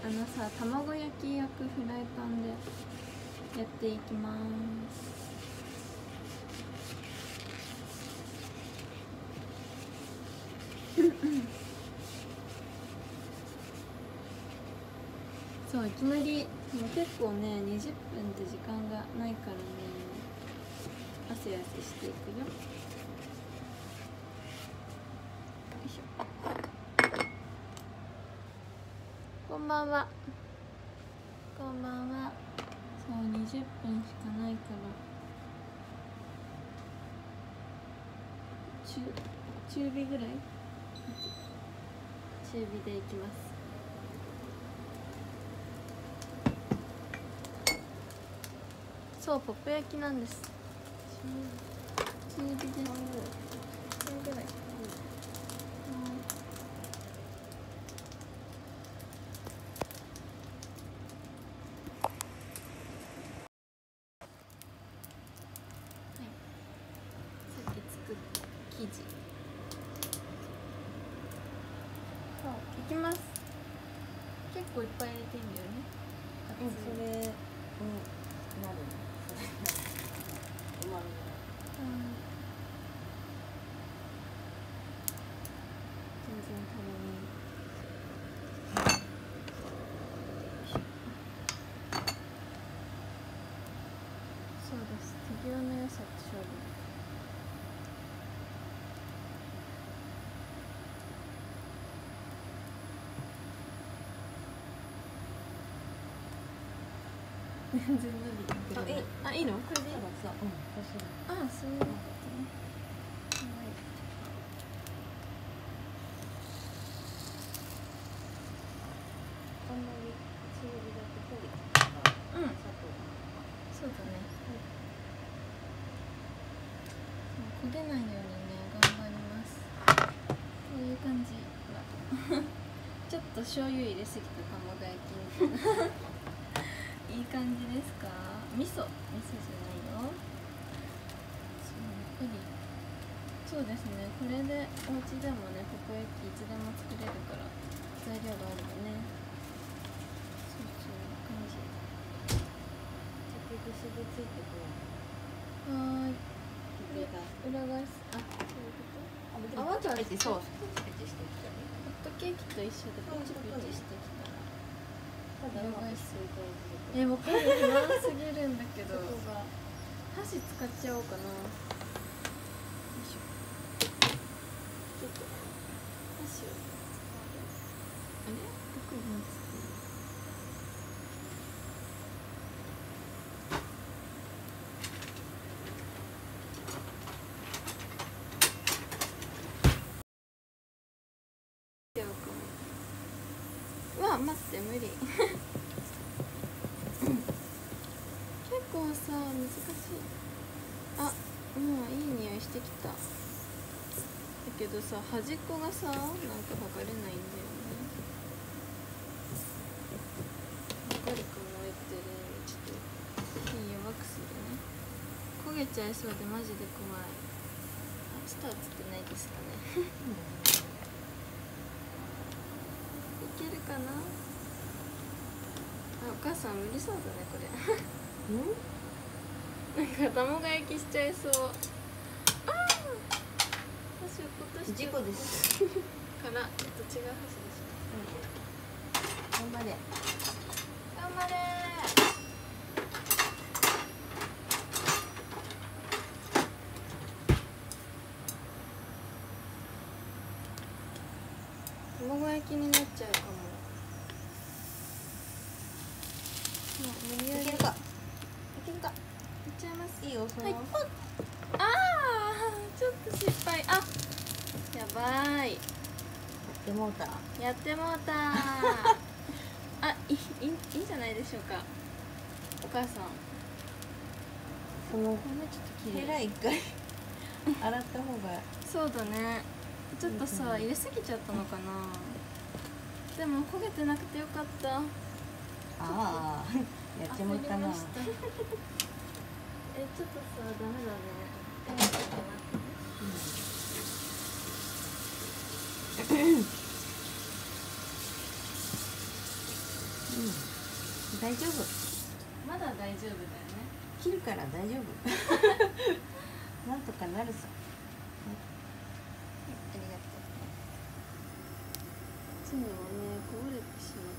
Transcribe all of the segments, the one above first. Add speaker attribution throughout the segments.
Speaker 1: あのさ卵焼き焼くフライパンでやっていきます。そういきなりもう結構ね20分って時間がないからね。汗汗していくよよいしょこんばんは。こんばんは。そう20分しかないから。中中火ぐらい？中火でいきます。そうポップ焼きなんです。中中火で。これぐらいさっき作った生地。そういきます。結構いっぱい入れてんだよね。
Speaker 2: うん、それになるの。それが。うまみ
Speaker 1: 全然たまにそうです手際の良さと勝負全然伸びてくれない。あいいの？これでいい。
Speaker 2: そうそう、うん、そう。
Speaker 1: ああそういうことねうん。そうだね、そう焦げないようにね頑張ります。こういう感じ ちょっと醤油入れすぎた卵焼きみたいな感じですか？味噌。味噌じゃないよ。そうですね。これでお家でもねポコ焼きいつでも作れるから材料があればね。そうそう感じ。
Speaker 2: 竹串でついてくる。
Speaker 1: はーい。裏返す。あそういうこと？
Speaker 2: あ、
Speaker 1: 泡とは
Speaker 2: ペチペチそう、ペチペチしてきたね。
Speaker 1: ホットケーキと一緒でペチペチしてきたえもうこれ不満すぎるんだけど。箸使っちゃおうかな。よいしょ。箸を。あれ？どこにですかうわ待って無理。結構さ難しい。あもういい匂いしてきた。だけどさ端っこがさなんか剥がれないんだよね。剥がるかもえてるちょっと火弱くするね。焦げちゃいそうでマジで怖い。あちょっと熱くないですかねいけるかな？あお母さん無理そうだねこれ。
Speaker 2: うん？
Speaker 1: なんか卵焼きしちゃいそう。ああ箸落と。し
Speaker 2: 事故です。
Speaker 1: から、えっと、違う箸でし
Speaker 2: 頑張れ。
Speaker 1: ょ頑張れ。卵焼きになっちゃうかももう無理やり
Speaker 2: いけるか。
Speaker 1: いけるかいっちゃいます
Speaker 2: いいよ、その。
Speaker 1: はい、あーちょっと失敗あやばい
Speaker 2: でもうた？
Speaker 1: やってもうた あいいいいいいんじゃないでしょうかお母さん
Speaker 2: その。
Speaker 1: こんなちょっと綺
Speaker 2: ヘ
Speaker 1: 麗
Speaker 2: ラ一回。洗った方が。
Speaker 1: そうだねちょっとさ、入れすぎちゃったのかなでも焦げてなくてよかった
Speaker 2: ああ。やってもったな
Speaker 1: えちょっとさダメだね。えちょっと待って
Speaker 2: 大丈夫。
Speaker 1: まだ大丈夫だよね。
Speaker 2: 切るから大丈夫。なん。とかなるさ
Speaker 1: ありがとうつもねこぼれてしまっ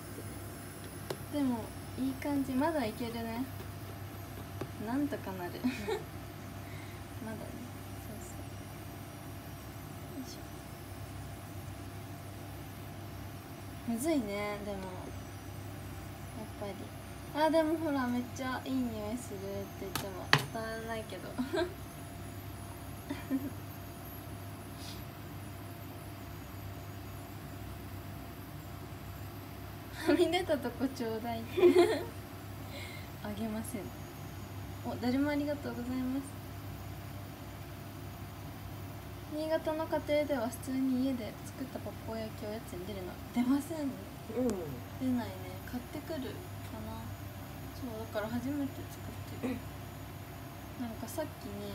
Speaker 1: てでもいい感じまだいけるねなんとかなる。まだね。そうそう。よいしょ。むずいねでも。やっぱり。あでもほらめっちゃいい匂いするって言っても伝わらないけど。はみ出たとこちょうだい あげませんお誰もありがとうございます。新潟の家庭では普通に家で作ったパッポ焼きおやつに出るの出ませんね。
Speaker 2: うん。
Speaker 1: 出ないね。買ってくるかな。そうだから初めて作ってる。なんかさっきね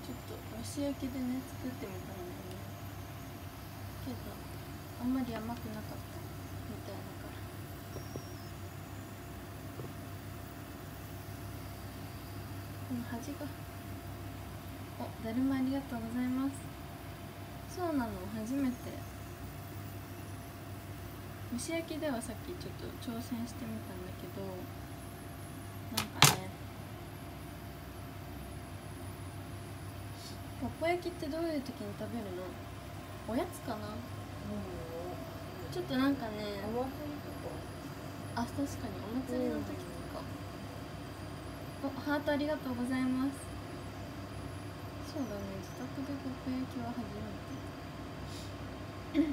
Speaker 1: ちょっと蒸し焼きでね作ってみたんだよね。けどあんまり甘くなかったみたいだからこの端が。おだるまありがとうございます。そうなの初めて。蒸し焼きではさっきちょっと挑戦してみたんだけどなんかねポッポ焼きってどういう時に食べるの？おやつかな？ちょっとなんかねあ確かにお祭りの時おハートありがとうございます。そうだね。自宅でポッポ焼きは初めて。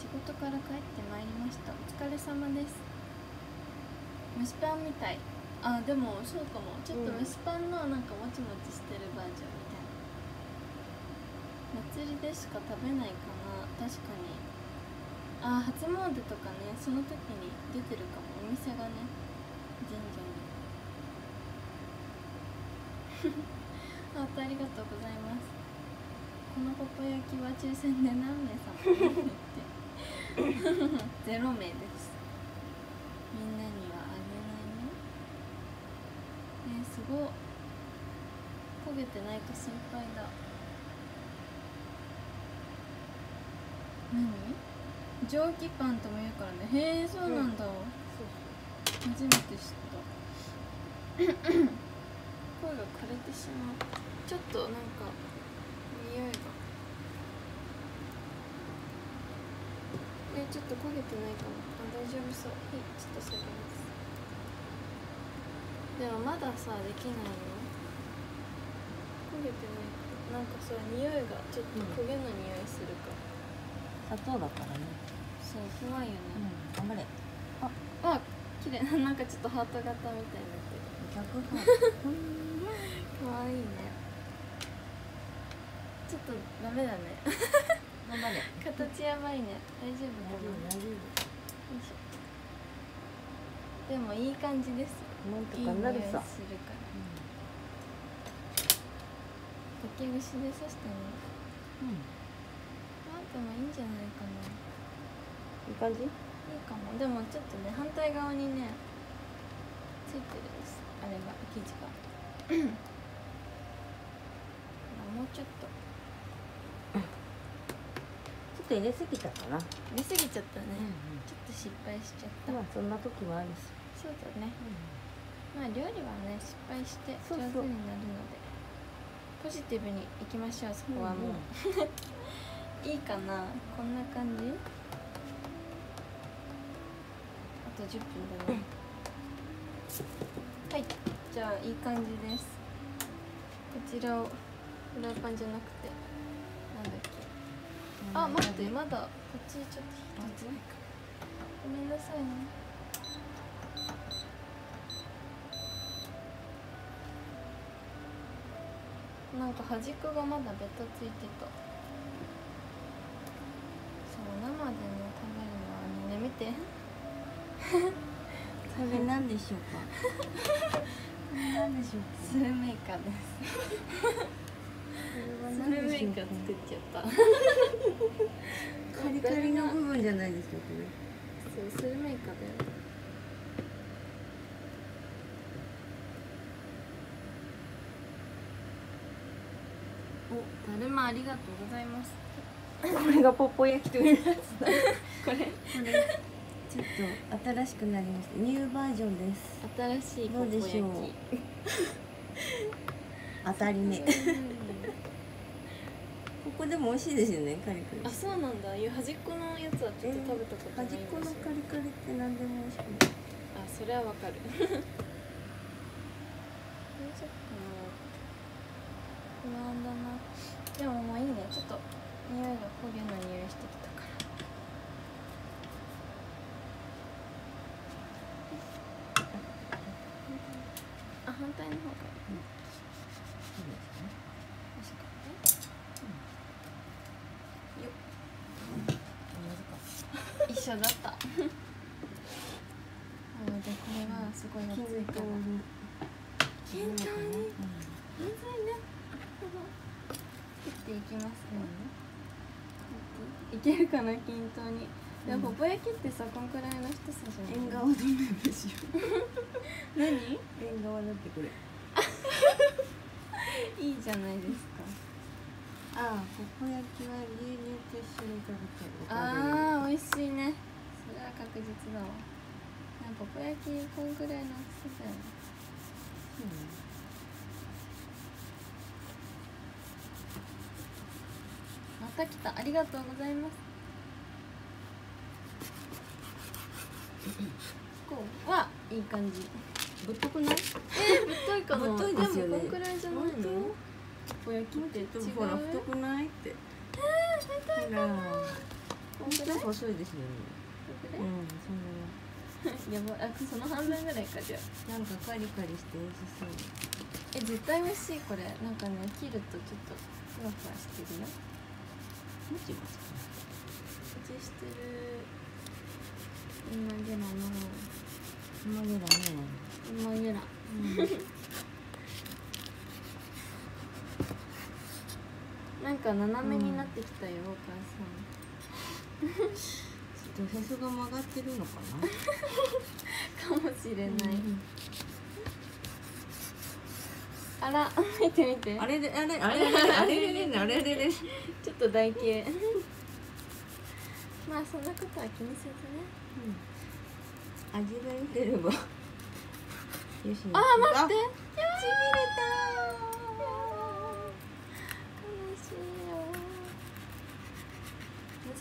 Speaker 1: 仕事から帰ってまいりました。お疲れ様です。蒸しパンみたい。あでもそうかも。ちょっと蒸しパンのなんかもちもちしてるバージョンみたいな。祭りでしか食べないかな。確かに。あー初詣とかねその時に出てるかも。お店がね神社にあありがとうございます。このポポ焼きは抽選で何名様？にってゼロ名です。みんなにはあげないねえー、すごっ焦げてないか心配だ。何？蒸気パンとも言うからね。へえそうなんだ、初めて知った声が枯れてしまうちょっとなん。か匂いがえちょっと焦げてないかなあ大丈夫そうはいちょっと下げますでもまださできないよ焦げてないなん。かさ匂いがちょっと焦げの匂いするから、
Speaker 2: 砂糖だからね
Speaker 1: そう怖いよね、
Speaker 2: 頑張れ
Speaker 1: あ綺麗 なんかちょっとハート型みたいになってる。
Speaker 2: 逆
Speaker 1: かわいいね。ちょっとダメだね。形やばいね。大丈夫かな。
Speaker 2: 大丈夫。
Speaker 1: でもいい感じです
Speaker 2: なんと
Speaker 1: いい匂いするから。
Speaker 2: かなるさ
Speaker 1: 竹串で刺してね。
Speaker 2: うん。
Speaker 1: あでもいいんじゃないかな。い
Speaker 2: い感じ？
Speaker 1: かも。でもちょっとね反対側にねついてるんです。あれが生地が。もうちょっと。
Speaker 2: ちょっと入れすぎたかな。
Speaker 1: 入れすぎちゃったね、
Speaker 2: うん
Speaker 1: ちょっと失敗しちゃった、
Speaker 2: まあそんな時もあるし。
Speaker 1: そうだね。まあ料理はね失敗して上手になるのでポジティブにいきましょうそこはもう、いいかな。こんな感じあと10分だねはいじゃあいい感じです。こちらをフライパンじゃなくてなんだっけ。あ待ってまだこっちちょっと火通ってない。かごめんなさいね。なんか端っこがまだベタついてた。そう生でね食べるのはね見て
Speaker 2: それなんでしょうか？これなんでしょうか？
Speaker 1: スルメイカです。スルメイカ作っちゃった。
Speaker 2: カリカリの部分じゃないですかこれ
Speaker 1: そうスルメイカだよ。おだるまありがとうございます。
Speaker 2: これがポッポ焼きというやつだ。
Speaker 1: これ。
Speaker 2: これちょっと新しくなりました。ニューバージョンです。
Speaker 1: 新しい
Speaker 2: どうでしょう？当たりねここでも美味しいですよねカリカリ。
Speaker 1: あそうなんだ。いう端っこのやつはちょっと食べたことないんですよ
Speaker 2: 端っこのカリカリって何でも美味しくない
Speaker 1: あそれはわかる。どうしよっかな不安だな。でももういいね。ちょっと匂いが焦げの匂いしてきたからあ反対の方がいい確かによっ一緒だった。なのでこれはすごい熱いから均等に？むずいね切っていきますね、いけるかな均等に？でもポポ焼きってさこんくらいの太さじゃない
Speaker 2: 縁側でなんですよ
Speaker 1: 何？
Speaker 2: 縁側だってこれ。
Speaker 1: いいじゃないですか
Speaker 2: ああポッポ焼きは牛乳と一緒に食べたい
Speaker 1: あー美味しいね。それは確実だわ。なんかポポ焼きこんくらいの厚さだよね。また来た。ありがとうございます。こうはいい感じ。
Speaker 2: ぶっとくない？
Speaker 1: えー、ぶっといかな
Speaker 2: ぶっといですよね。
Speaker 1: でもこんくらいじゃないの？
Speaker 2: 本
Speaker 1: ポポ焼きって違う。
Speaker 2: ほら太くないって。ほら。本当だ細いですよね。うんそん
Speaker 1: やばい。あその半分ぐらいかじゃあ。
Speaker 2: ななんかカリカリして美味しそう。
Speaker 1: え絶対美味しいこれ。なんかね切るとちょっとふわふわしてるよ。
Speaker 2: 持ちますか？
Speaker 1: うちしてる。今ゲラの。
Speaker 2: マゲラね。
Speaker 1: 今ゲラ なんか斜めになってきたよ、お母
Speaker 2: ちょっとへそが曲がってるのかな？
Speaker 1: さんかもしれない、
Speaker 2: うん。
Speaker 1: あら見て見て。
Speaker 2: あれであれあれあれあれれれあれれれ。
Speaker 1: ちょっと台形。まあそんなことは気にせずね。
Speaker 2: 味が良ければよし。
Speaker 1: あー待って。
Speaker 2: あ
Speaker 1: ちぎれた悲しいよ難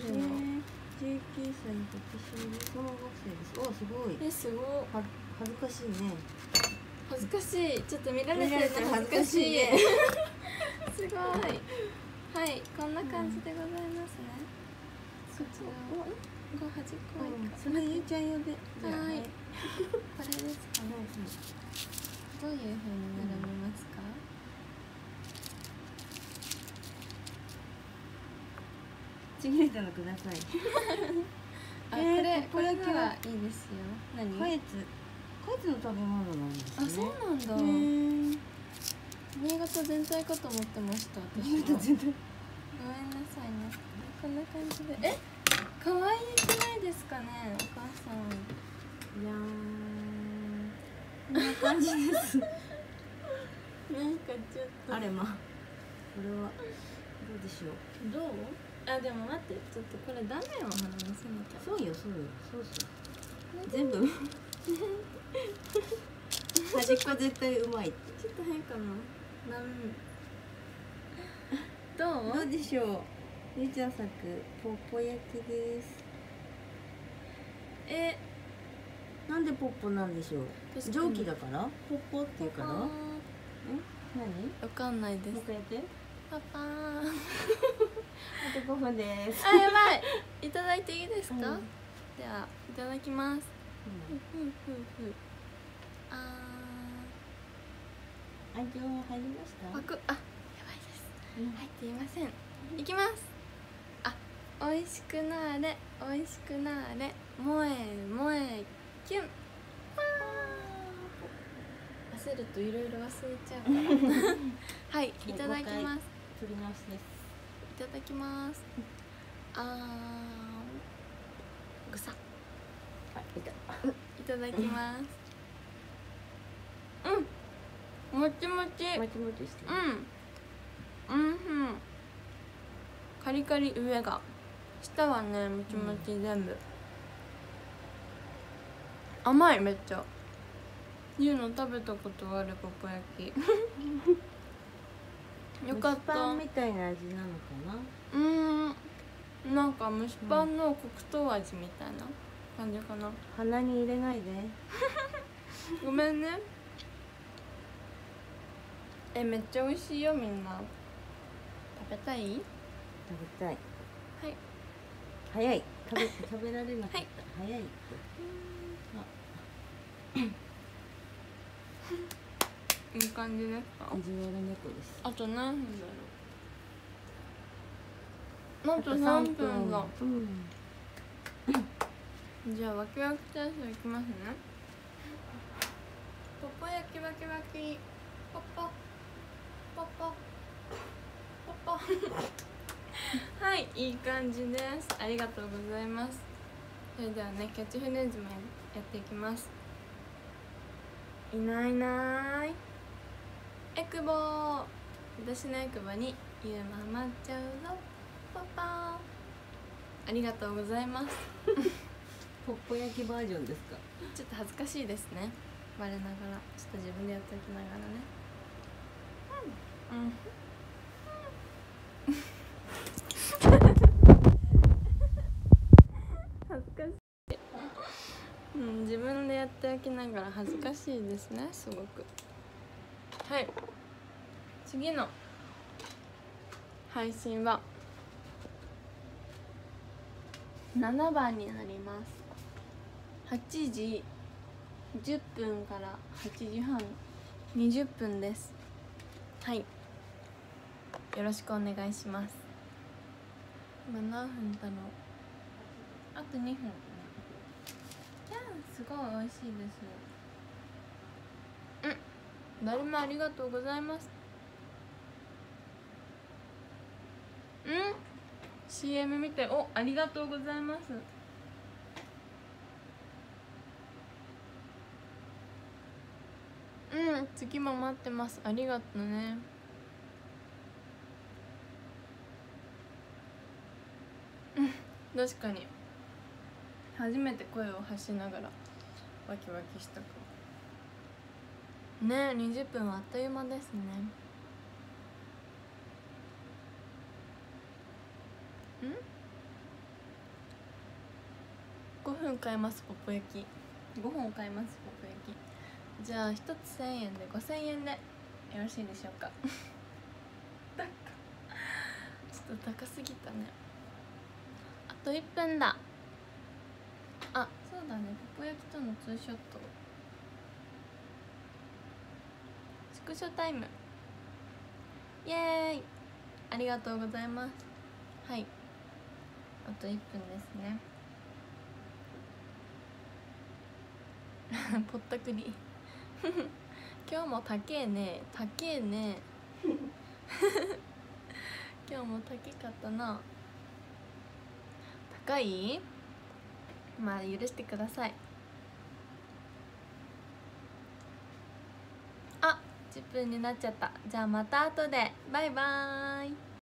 Speaker 1: しいね切るの、
Speaker 2: ね。19歳の時小学生です。おすごい。
Speaker 1: えすごい
Speaker 2: は恥ずかしいね。
Speaker 1: 恥ずかしい。ちょっと見られ
Speaker 2: てる
Speaker 1: の恥ずかしい。
Speaker 2: 恥
Speaker 1: すごい。はいこんな感じでございますね、こちらをこう端っこはいいか
Speaker 2: それゆうちゃん用で。
Speaker 1: はい。これですかね。どういう風に並べますか、
Speaker 2: ちぎれたのください。
Speaker 1: あ、
Speaker 2: えー
Speaker 1: これこれ
Speaker 2: これが
Speaker 1: ならいいですよ。何？
Speaker 2: カエツカエツの食べ物なんですね。
Speaker 1: あそうなんだ、新潟全体かと思ってました私
Speaker 2: 新
Speaker 1: は
Speaker 2: 潟全体。
Speaker 1: ごめんなさいね。こんな感じで。え？可愛くないですかねお母さん。
Speaker 2: いやー。こんな感じです。
Speaker 1: なんかちょっと。
Speaker 2: あれまこれは。どうでしょう。
Speaker 1: どう？あでも待ってちょっとこれ断面を鼻にせなきゃ
Speaker 2: そうよそうよそうそう。全部。端っこ絶対うまいって。
Speaker 1: ちょっと変かな。断面どう？
Speaker 2: どうでしょうゆうちゃん作ポッポ焼きです。
Speaker 1: え。
Speaker 2: なんでポッポなんでしょう？蒸気だから？ポッポっていうから
Speaker 1: あ
Speaker 2: え？何？
Speaker 1: ーわかんないです。
Speaker 2: もう一回やって。
Speaker 1: パパー
Speaker 2: あと5分です。
Speaker 1: あやばい。いただいていいですか、
Speaker 2: うん。
Speaker 1: ではいただきます。ふふふふあ
Speaker 2: 味を入りました？
Speaker 1: あやばいです。
Speaker 2: うん。
Speaker 1: 入っていません。いきます。あ美味しくなーれ。美味しくなーれ。萌え萌えキュン。焦るといろいろ忘れちゃう はいいただきます。
Speaker 2: 取り直しです
Speaker 1: いただきます。あーぐさ。
Speaker 2: あいた。
Speaker 1: いただきます。うん。もちもち。
Speaker 2: もちもちしてる。
Speaker 1: うん。うんうん。カリカリ上が。下はねもちもち全部、甘いめっちゃ。いうの食べたことあるポポ焼き よかった。
Speaker 2: 蒸しパンみたいな味なのかな？
Speaker 1: うーん。なんか蒸しパンの黒糖味みたいな感じかな、
Speaker 2: 鼻に入れないで。
Speaker 1: ごめんね。えめっちゃ美味しいよみんな。食べたい？
Speaker 2: 食べたい。
Speaker 1: はい。
Speaker 2: 早い。食べ食べられなかった、
Speaker 1: はい。
Speaker 2: 早いって
Speaker 1: いい感じで。すか
Speaker 2: 意地悪猫です。
Speaker 1: あと何分だろう。
Speaker 2: あと
Speaker 1: 3分だ。
Speaker 2: うん。
Speaker 1: じゃあわきわきチャーシューいきますね。ポポ焼きわきわきポポ。ポポ。ポポ。はいいい感じです。ありがとうございます。それではねキャッチフレーズもやっていきます。いないいないエクボ。ー私のエクボにユーマハマっちゃうぞ。パパありがとうございます。
Speaker 2: ポッポ焼きバージョンですか？
Speaker 1: ちょっと恥ずかしいですね。我ながら。ちょっと自分でやっておきながらね。うん、恥ずかしい。うん自分でやっておきながら恥ずかしいですねすごくはい。次の。配信は。7番になります。8時。10分から8時半。20分です。はい。よろしくお願いします。今何分だろう。あと2分。じゃあすごい美味しいですうん誰もありがとうございます。うん CM 見て。おありがとうございます。うん次も待ってます。ありがとうね。うん確かに。初めて声を発しながらワキワキしたかもねえ20分はあっという間ですね。ん？5分買えますポッポ焼き5本買えますポッポ焼きじゃあ1つ1000円で5000円で。よろしいでしょうか。ちょっと高すぎたね。あと1分だ。あそうだねポッポ焼きとのツーショットスクショタイム。イエーイ。ありがとうございます。はい。あと1分ですね。ぽったくり。今日も高えね。高えね。今日も高かったな。高い？まあ許してくださいあ10分になっちゃった。じゃあまた後で。バイバーイ。